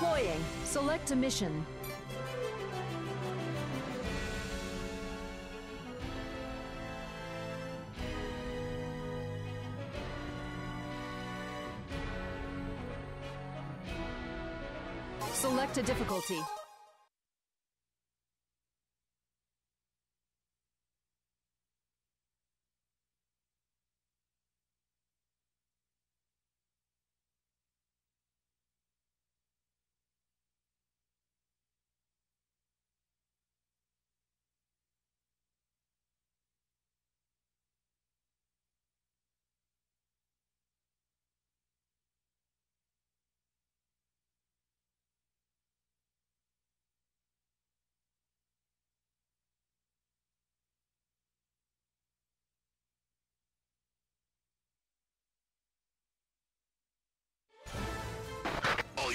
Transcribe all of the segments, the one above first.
Deploying. Select a mission. Select a difficulty.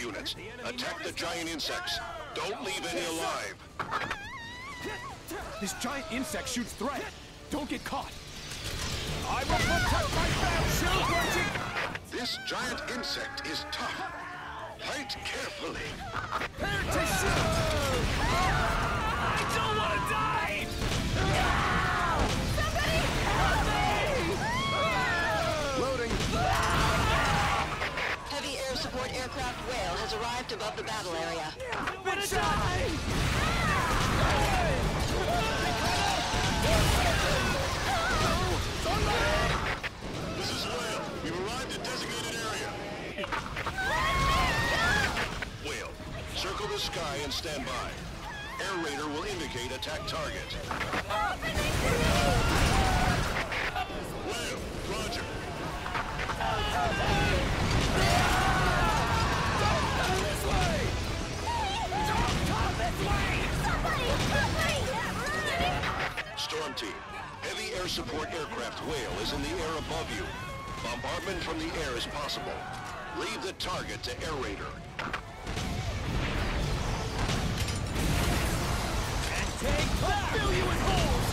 Units, attack the giant insects. Don't leave any alive. This giant insect shoots threat. Don't get caught. I will protect my. This giant insect is tough. Fight carefully. Heavy air support aircraft Whale has arrived above the battle area. Been shot. This is Whale. We've arrived at designated area. Whale, circle the sky and stand by. Air Raider will indicate attack target. Storm Team, heavy air support aircraft Whale is in the air above you. Bombardment from the air is possible. Leave the target to Air Raider. Take. I'll fill you with holes.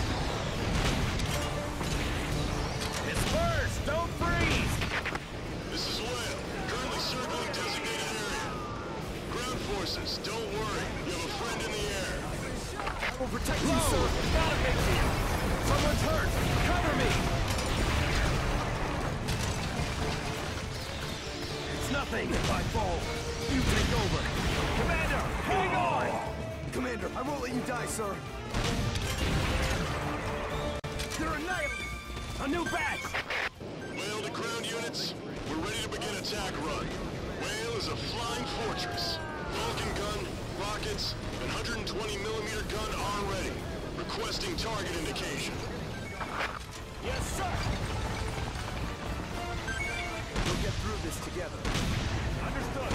Disperse. Don't freeze. This is Whale, currently circling designated area. Ground forces, don't worry. Will protect you, sir. Got a big deal. Someone's hurt. Cover me. It's nothing if I fall. You take over. Commander, hang on! Commander, I won't let you die, sir. They're annihilated. A new batch. Whale to ground units, we're ready to begin attack run. Whale is a flying fortress. Vulcan gun, rockets, and 120 millimeter gun are ready. Requesting target indication. Yes, sir. We'll get through this together. Understood.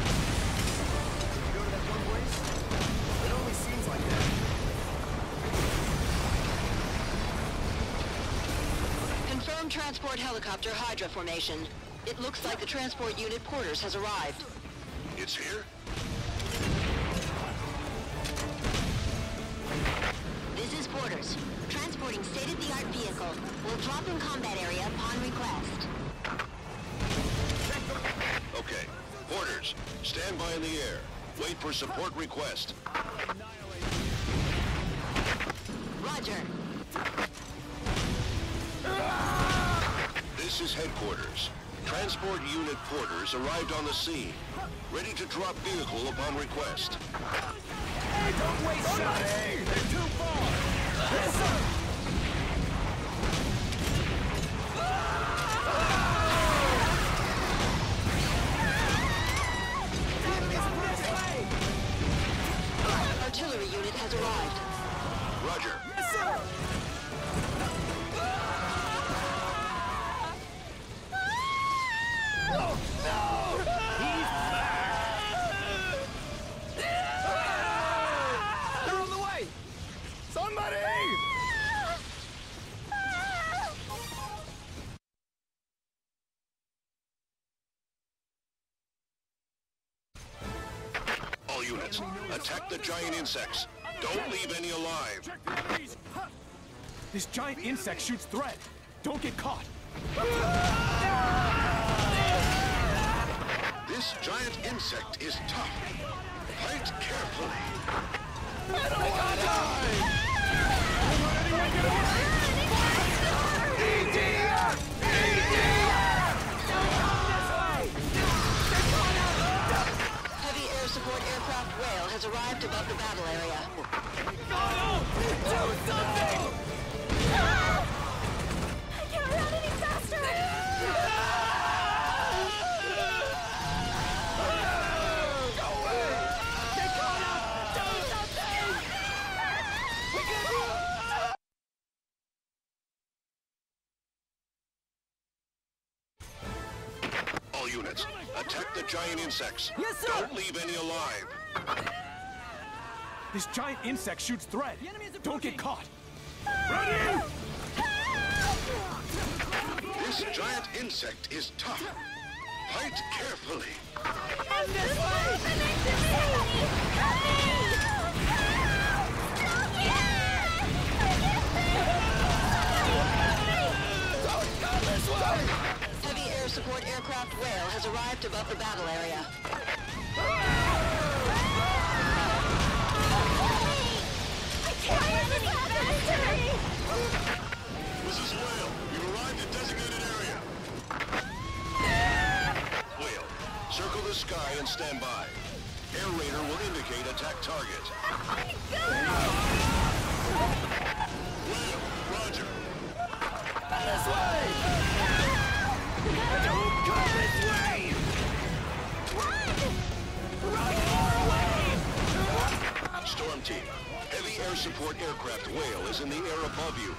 Did you go to that one place? It only seems like that. Confirmed transport helicopter Hydra formation. It looks like the transport unit Porters has arrived. It's here? This. Transporting state-of-the-art vehicle. Will drop in combat area upon request. Okay. Porters, stand by in the air. Wait for support request. Roger. This is headquarters. Transport unit porters arrived on the scene. Ready to drop vehicle upon request. Hey, don't waste shots! They're too far! Yes, sir! Artillery unit has arrived. Roger. Yes, sir! Attack the giant insects. Don't leave any alive. Check the enemies! This giant insect shoots threat. Don't get caught. This giant insect is tough. Fight carefully. Giant insects. Yes, sir. Don't leave any alive. This giant insect shoots thread. Don't get caught. This giant insect is tough. Fight carefully. Heavy air support aircraft Whale has arrived above the battle area. I can't run any faster! This is Whale. You've arrived at designated area. Whale, circle the sky and stand by. Air Raider will indicate attack target. Oh Whale, roger. Storm Team, heavy air support aircraft Whale is in the air above you.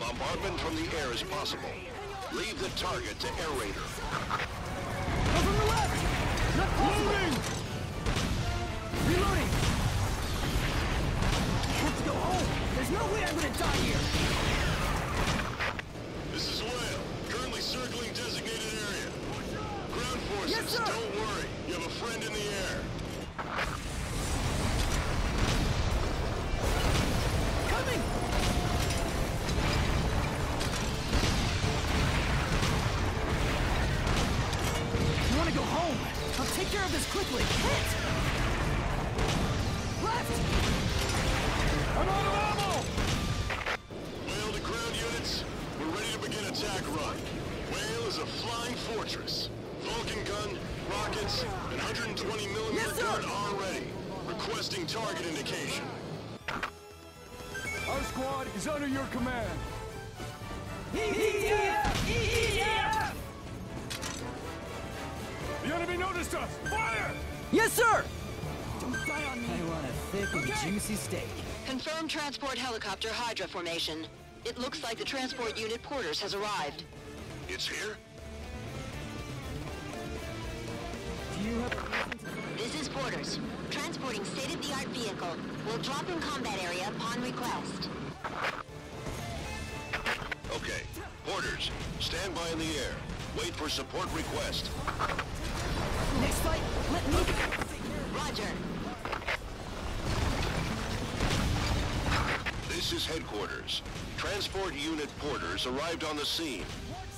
Bombardment from the air is possible. Leave the target to Air Raider. From the left! Not Loading! Reloading! I have to go home! There's no way I'm gonna die here! Forces, Yes, sir. don't worry. You have a friend in the air. Coming! You wanna go home? I'll take care of this quickly. Hit! Left! I'm out of ammo! Whale to ground units, we're ready to begin attack run. Whale is a flying fortress. Vulcan gun, rockets, and 120 millimeter Yes, sir. gun are ready. Requesting target indication. Our squad is under your command. EDF! EDF! The enemy noticed us! Fire! Yes, sir! Don't die on me! I want a thick and juicy steak. Confirmed transport helicopter Hydra formation. It looks like the transport unit Porters has arrived. It's here? This is Porters. Transporting state-of-the-art vehicle. Will drop in combat area upon request. Okay. Porters, stand by in the air. Wait for support request. Next fight, let me... Roger. This is headquarters. Transport unit porters arrived on the scene.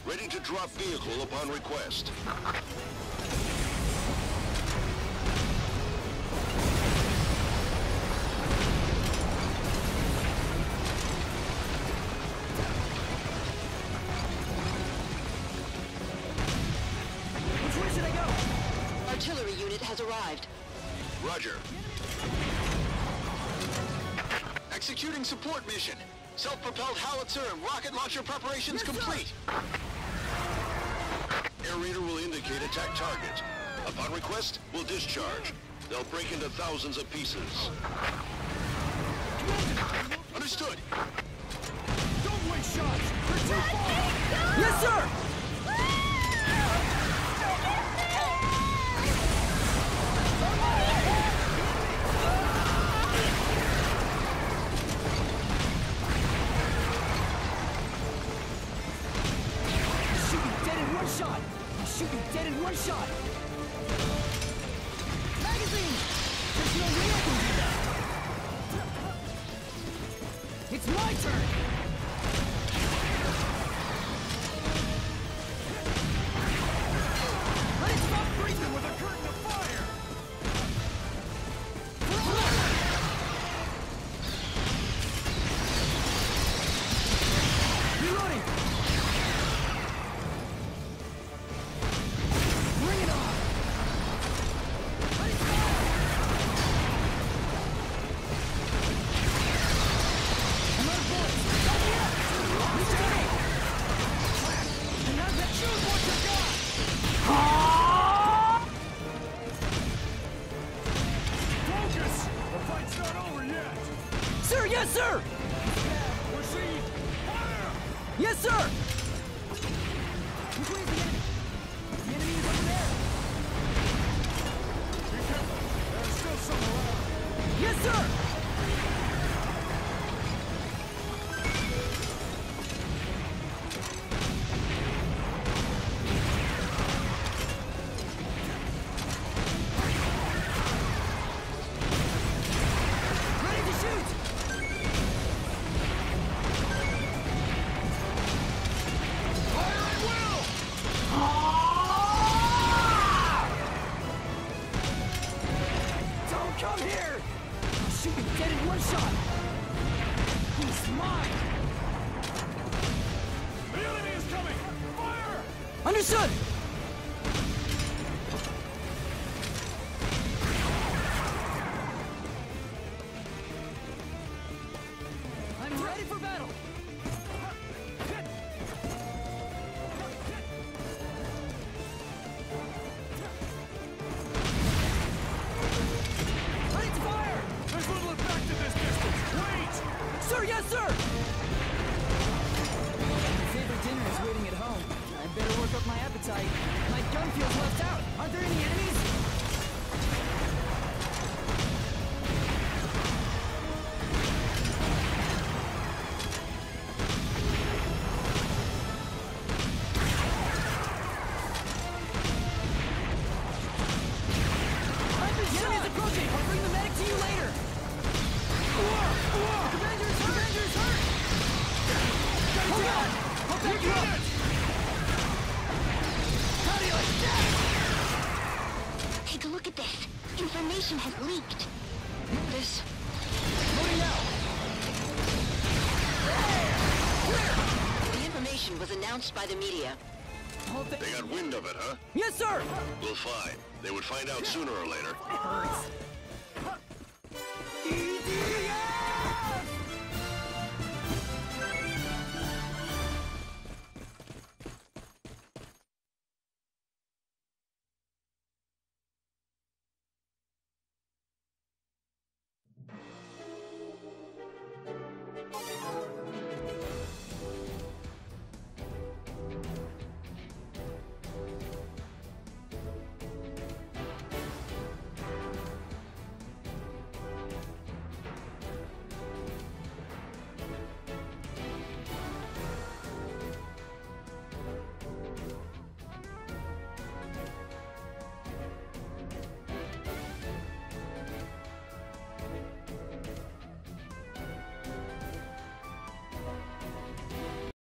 Ready to drop vehicle upon request. Artillery unit has arrived. Roger. Executing support mission. Self-propelled howitzer and rocket launcher preparations complete. Air Raider will indicate attack target. Upon request, we'll discharge. They'll break into thousands of pieces. Understood. That! Where's the appetite. My gun feels left out. Aren't there any enemies? I've been The enemy is approaching! I'll bring the Take a look at this. Information has leaked. This... Loading now! The information was announced by the media. They got wind of it, huh? Yes, sir! Well, fine. They would find out sooner or later. hurts.